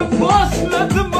Boss, let the boss.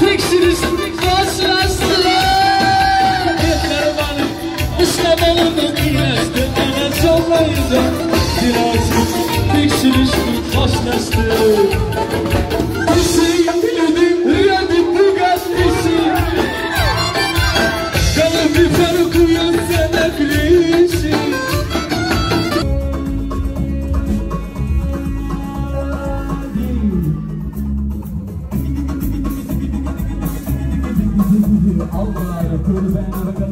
Teksiniz kasrastı Yeter bana İstemelen de biraz Dönene çalmayız Biraz Teksiniz kasrastı band, another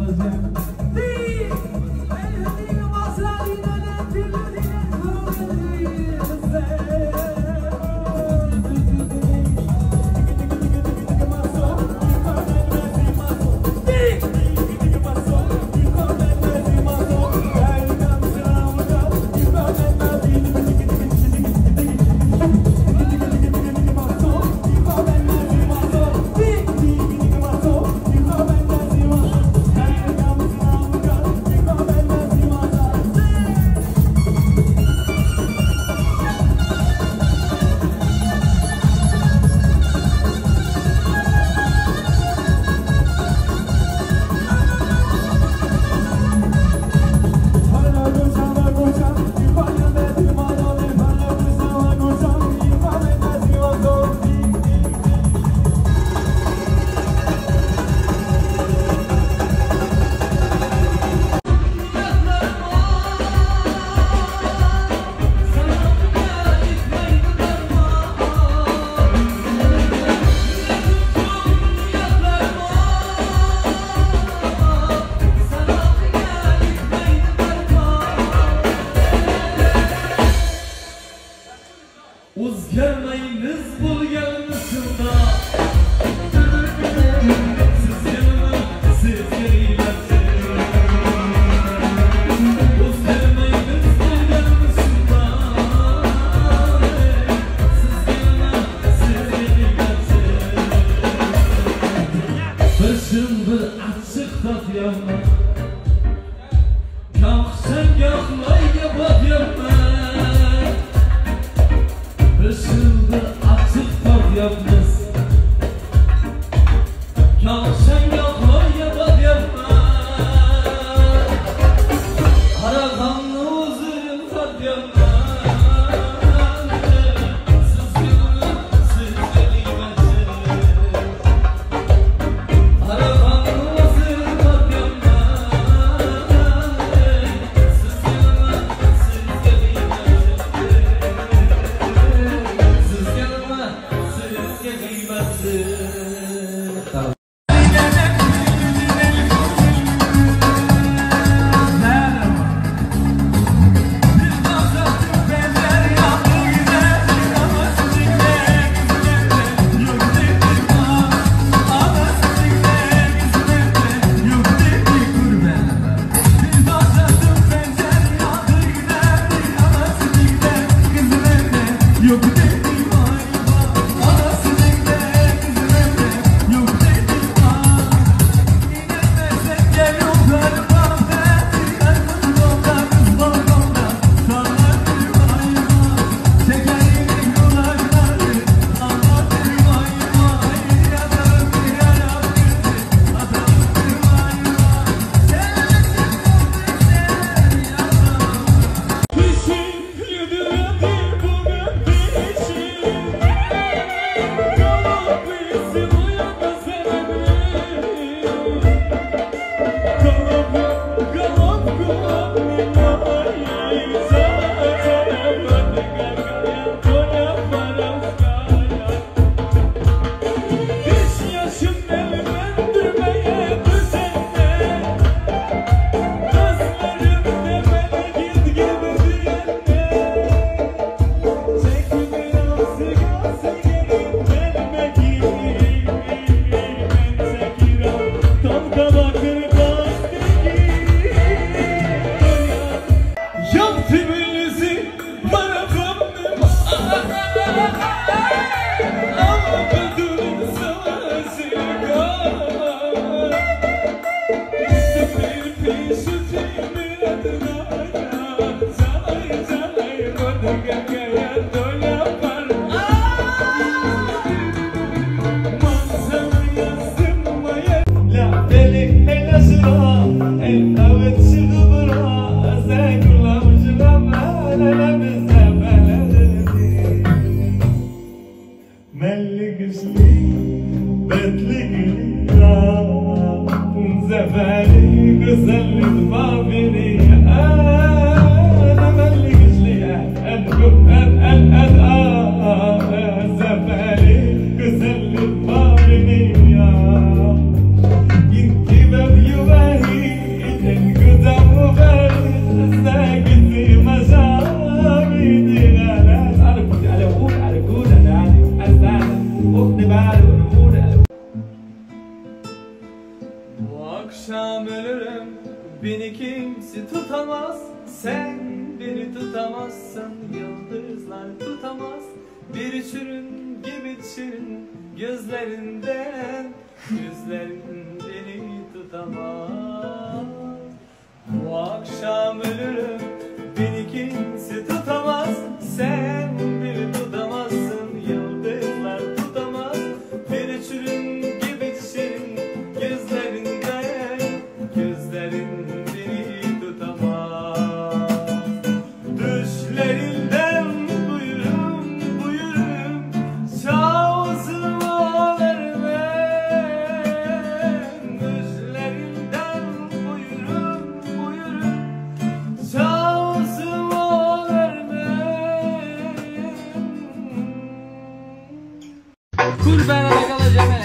tutamaz. Sen beni tutamazsın Yıldızlar tutamaz. Bir çürün gibi çürün Gözlerinden. Gözlerin beni tutamaz. Bu akşam ölürüm. Kurwa, nalegale ziemię.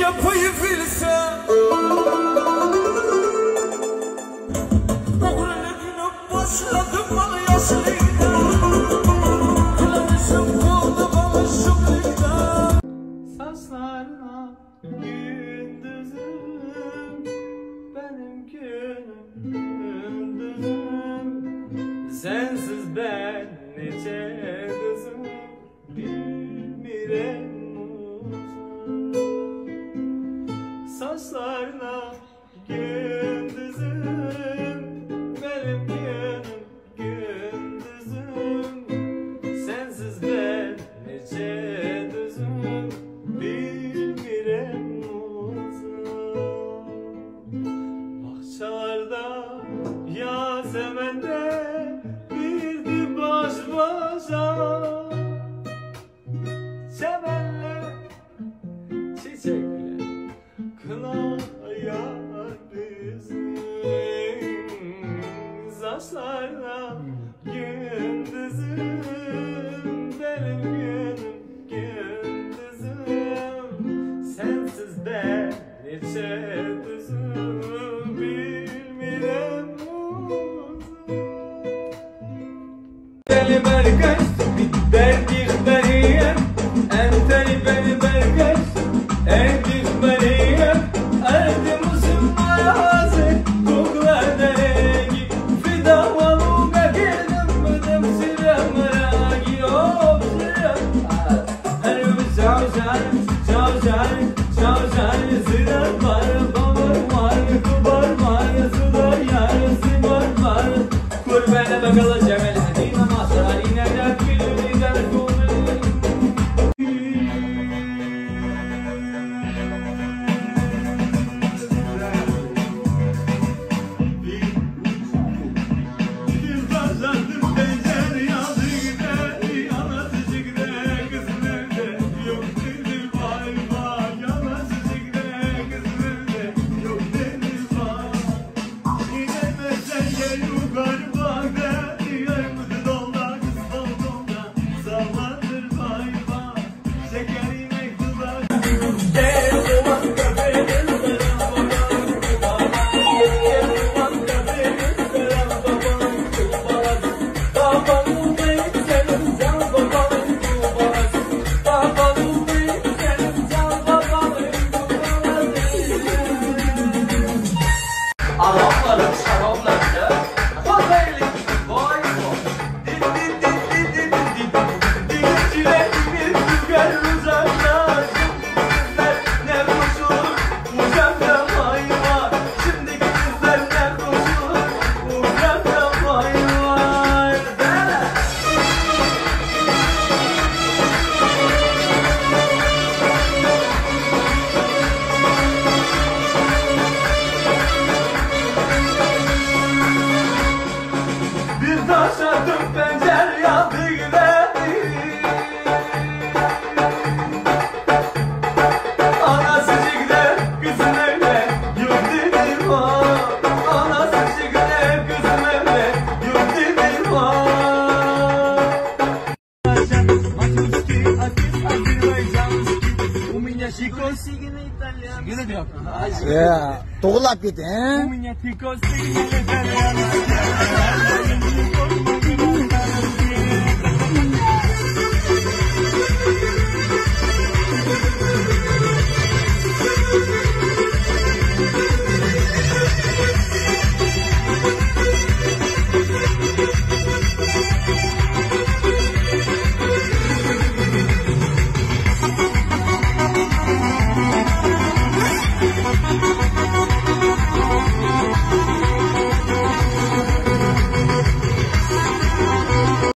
yapayı bilsem. saçlarına gel. Bakit eh?